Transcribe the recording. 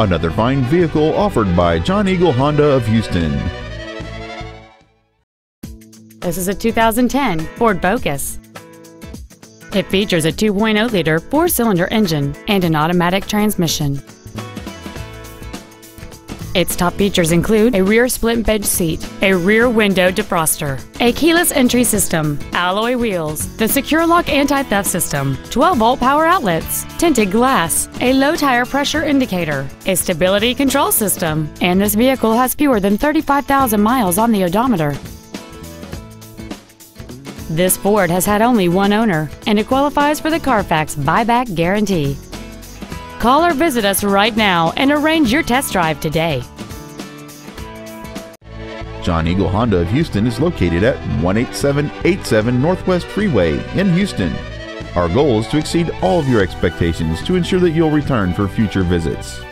Another fine vehicle offered by John Eagle Honda of Houston. This is a 2010 Ford Focus. It features a 2.0-liter four-cylinder engine and an automatic transmission. Its top features include a rear split bench seat, a rear window defroster, a keyless entry system, alloy wheels, the SecuriLock anti-theft system, 12-volt power outlets, tinted glass, a low tire pressure indicator, a stability control system, and this vehicle has fewer than 35,000 miles on the odometer. This Ford has had only one owner, and it qualifies for the Carfax buyback guarantee. Call or visit us right now and arrange your test drive today. John Eagle Honda of Houston is located at 18787 Northwest Freeway in Houston. Our goal is to exceed all of your expectations to ensure that you'll return for future visits.